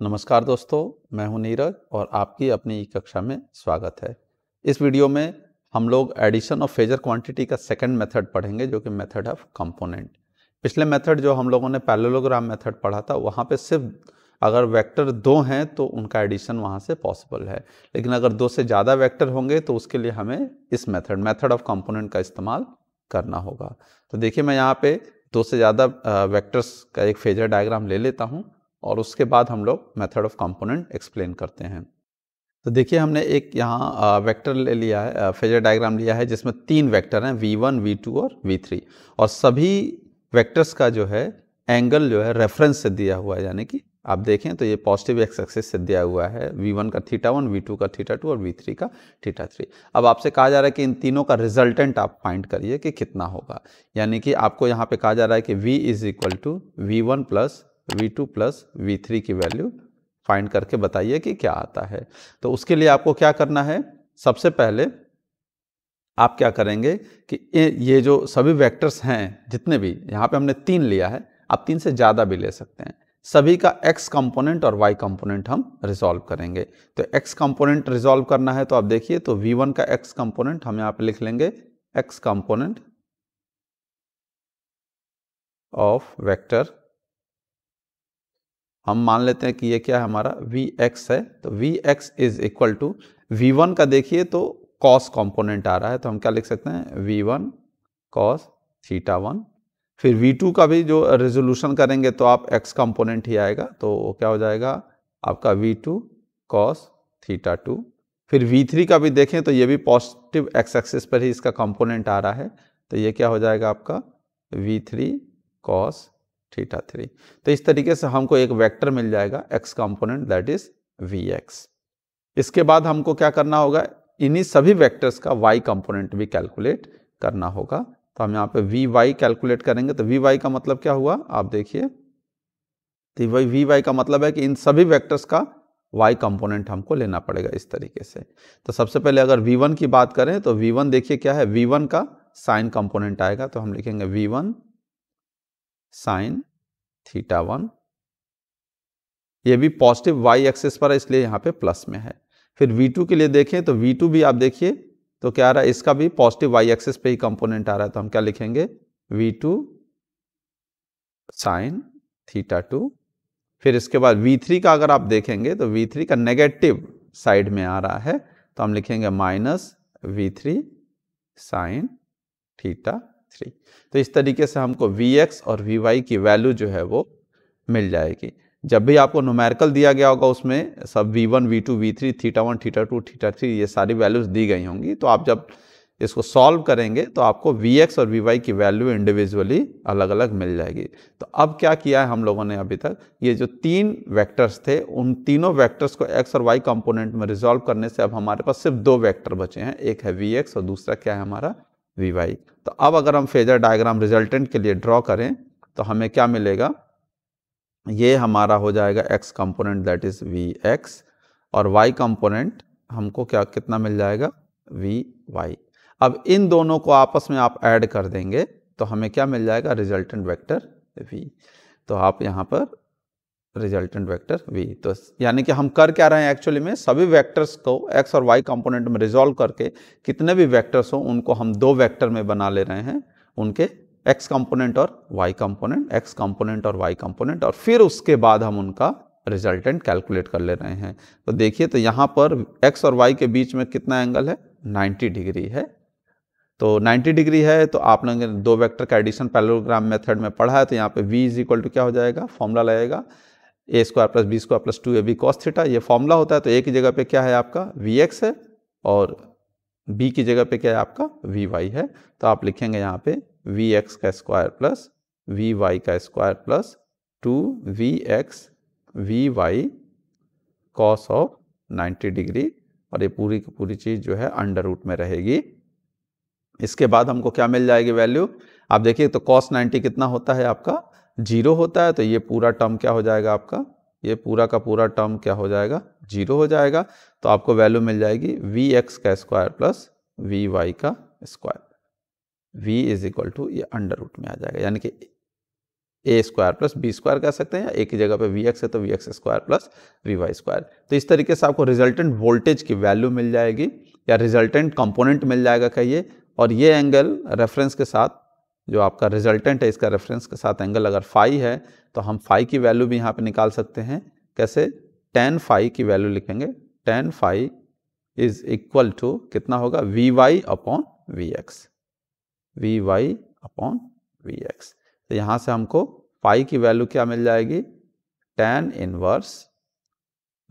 नमस्कार दोस्तों, मैं हूँ नीरज और आपकी अपनी कक्षा में स्वागत है। इस वीडियो में हम लोग एडिशन ऑफ़ फेजर क्वांटिटी का सेकंड मेथड पढ़ेंगे, जो कि मेथड ऑफ़ कंपोनेंट। पिछले मेथड जो हम लोगों ने पैरेललोग्राम मेथड पढ़ा था, वहाँ पे सिर्फ़ अगर वेक्टर दो हैं तो उनका एडिशन वहाँ से पॉसिबल है। लेकिन अगर दो से ज़्यादा वेक्टर होंगे तो उसके लिए हमें इस मेथड मेथड ऑफ़ कंपोनेंट का इस्तेमाल करना होगा। तो देखिए, मैं यहाँ पे दो से ज़्यादा वेक्टर्स का एक फेजर डायग्राम ले लेता हूँ। और उसके बाद हम लोग मेथड ऑफ़ कंपोनेंट एक्सप्लेन करते हैं। तो देखिए हमने एक यहाँ वेक्टर ले लिया है फेजर डायग्राम लिया है जिसमें तीन वेक्टर हैं v1, v2 और v3 और सभी वेक्टर्स का जो है एंगल जो है रेफरेंस से दिया हुआ है यानी कि आप देखें तो ये पॉजिटिव एक्स एक्सिस से दिया हुआ है v1 का थीटा वन वी टू का थीटा टू और v3 का थीटा थ्री। अब आपसे कहा जा रहा है कि इन तीनों का रिजल्टेंट आप फाइंड करिए कि कितना होगा। यानी कि आपको यहाँ पे कहा जा रहा है कि v is equal to V one plus V two plus V three की वैल्यू फाइंड करके बताइए कि क्या आता है। तो उसके लिए आपको क्या करना है? सबसे पहले आप क्या करेंगे कि ये जो सभी वेक्टर्स हैं, जितने भी, यहाँ पे हमने तीन लिया है, आप तीन से ज़्यादा भी ले सकते हैं। सभी का x कंपोनेंट और y कंपोनेंट हम रिजॉल्व करेंगे। तो x कंपोनेंट रिजॉल्व करना है तो आप देखिए तो v1 का x कंपोनेंट हम यहाँ पे लिख लेंगे, x कंपोनेंट ऑफ़ वेक्टर हम मान लेते हैं कि ये क्या है हमारा? वी एक्स है। तो V X is equal to V one का देखिए तो कॉस कंपोनेंट आ रहा है। तो हम क्या लिख सकते हैं? V one cos theta one फिर वी टू का भी जो रेजोल्यूशन करेंगे तो आप एक्स कंपोनेंट ही आएगा। तो क्या हो जाएगा? आपका V two cos theta two फिर वी थ्री का भी देखें तो ये भी पॉजिटिव एक्स एक्सिस पर ही इसका कंपोनेंट आ रहा है। तो ये क्या हो जाएगा आपका? V three cos theta three तो इस तरीके से हमको एक वेक्टर मिल जाएगा X component that is V X इसके बाद हमको क्या करना होगा? इन्हीं सभी वेक्टर्स का वाई कंपोनेंट भी कैलकुलेट करना होगा। तो हम यहाँ पे वी वाई कैलकुलेट करेंगे तो वी वाई का मतलब क्या हुआ? आप देखिए। तो वही वी वाई का मतलब है कि इन सभी वेक्टर्स का वाई कंपोनेंट हमको लेना पड़ेगा इस तरीके से। तो सबसे पहले अगर वी वन की बात करें तो वी वन देखिए क्या है? वी वन का साइन कंपोनेंट आएगा तो हम लिखेंगे V one sine theta one. ये भी पॉजिटिव वाई एक्सेस पर है, इसलिए यहाँ पे प्लस में है। फिर V2 के लिए देखें तो V2 भी आप देखिए तो क्या आ रहा है, इसका भी पॉजिटिव वाई एक्सेस पे ही कंपोनेंट आ रहा है तो हम क्या लिखेंगे? V2 sign theta two. फिर इसके बाद V3 का अगर आप देखेंगे तो V3 का नेगेटिव साइड में आ रहा है तो हम लिखेंगे minus V three sine theta three तो इस तरीके से हमको वी एक्स और वी वाई की वैल्यू जो है वो मिल जाएगी। जब भी आपको न्यूमेरिकल दिया गया होगा उसमें, सब V one V two V three theta one theta two theta three ये सारी वैल्यूज़ दी गई होंगी तो आप जब इसको सॉल्व करेंगे तो आपको वी एक्स और वी वाई की वैल्यू इंडिविजुअली अलग अलग मिल जाएगी। तो अब क्या किया है हम लोगों ने अभी तक? ये जो तीन वेक्टर्स थे, उन तीनों वेक्टर्स को एक्स और वाई कंपोनेंट में रिजॉल्व करने से अब हमारे पास सिर्फ़ दो वेक्टर बचे हैं। एक है वी एक्स और दूसरा क्या है हमारा? वी वाई तो अब अगर हम फेजर डायग्राम रिजल्टेंट के लिए ड्रॉ करें तो हमें क्या मिलेगा? ये हमारा हो जाएगा X component that is V X और वाई कंपोनेंट हमको क्या, कितना मिल जाएगा? वी वाई अब इन दोनों को आपस में आप ऐड कर देंगे तो हमें क्या मिल जाएगा? रिजल्टेंट वेक्टर वी तो आप यहाँ पर रिजल्टेंट वेक्टर वी तो यानी कि हम कर क्या रहे हैं एक्चुअली में? सभी वेक्टर्स को एक्स और वाई कंपोनेंट में रिजॉल्व करके कितने भी वेक्टर्स हो, उनको हम दो वेक्टर में बना ले रहे हैं, उनके एक्स कंपोनेंट और वाई कंपोनेंट एक्स कंपोनेंट और वाई कंपोनेंट और फिर उसके बाद हम उनका रिजल्टेंट कैलकुलेट कर ले रहे हैं। तो देखिए तो यहाँ पर एक्स और वाई के बीच में कितना एंगल है? 90 डिग्री है। तो 90 डिग्री है तो आप लोगों ने दो वेक्टर का एडिशन पैलोग्राम मेथड में पढ़ा है तो यहाँ पे v इज़ इक्वल टू क्या हो जाएगा? फॉर्मूला लगेगा। A square plus B square plus two A B cos theta, ये फॉर्मूला होता है तो ए की जगह पे क्या है आपका? वी एक्स है और बी की जगह पे क्या है आपका? वी वाई है। तो आप लिखेंगे यहाँ पे वी एक्स का स्क्वायर प्लस वी वाई का square plus two V X V Y cos of 90 degree और ये पूरी की पूरी चीज़ जो है अंडर रूट में रहेगी। इसके बाद हमको क्या मिल जाएगी वैल्यू? आप देखिए तो कॉस 90 कितना होता है आपका? ज़ीरो होता है तो ये पूरा टर्म क्या हो जाएगा आपका? ये पूरा का पूरा टर्म क्या हो जाएगा? ज़ीरो हो जाएगा। तो आपको वैल्यू मिल जाएगी वी एक्स का स्क्वायर प्लस वी वाई का square. V is equal to ये अंडर रूट में आ जाएगा। यानी कि A square plus B square कह सकते हैं या एक ही जगह पे वी एक्स है तो V X square plus V Y square तो इस तरीके से आपको रिजल्टेंट वोल्टेज की वैल्यू मिल जाएगी या रिजल्टेंट कंपोनेंट मिल जाएगा कहिए। और ये एंगल रेफरेंस के साथ जो आपका रिजल्टेंट है, इसका रेफरेंस के साथ एंगल अगर फाई है तो हम फाई की वैल्यू भी यहाँ पे निकाल सकते हैं। कैसे? टेन फाई की वैल्यू लिखेंगे। Tan phi is equal to कितना होगा? V Y upon V X V Y upon V X तो यहाँ से हमको पाई की वैल्यू क्या मिल जाएगी? Tan inverse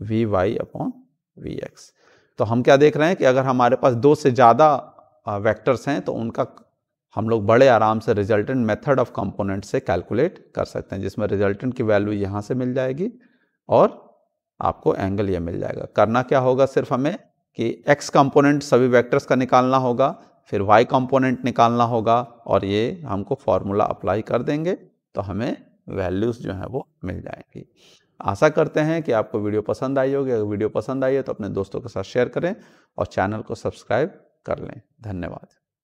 V Y upon V X तो हम क्या देख रहे हैं कि अगर हमारे पास दो से ज़्यादा वेक्टर्स हैं तो उनका हम लोग बड़े आराम से रिजल्टेंट मेथड ऑफ़ कंपोनेंट से कैलकुलेट कर सकते हैं, जिसमें रिजल्टेंट की वैल्यू यहाँ से मिल जाएगी और आपको एंगल ये मिल जाएगा। करना क्या होगा सिर्फ़ हमें कि एक्स कंपोनेंट सभी वेक्टर्स का निकालना होगा, फिर वाई कंपोनेंट निकालना होगा और ये हमको फॉर्मूला अप्लाई कर देंगे तो हमें वैल्यूज़ जो है वो मिल जाएँगी। आशा करते हैं कि आपको वीडियो पसंद आई होगी। अगर वीडियो पसंद आई है तो अपने दोस्तों के साथ शेयर करें और चैनल को सब्सक्राइब कर लें। धन्यवाद।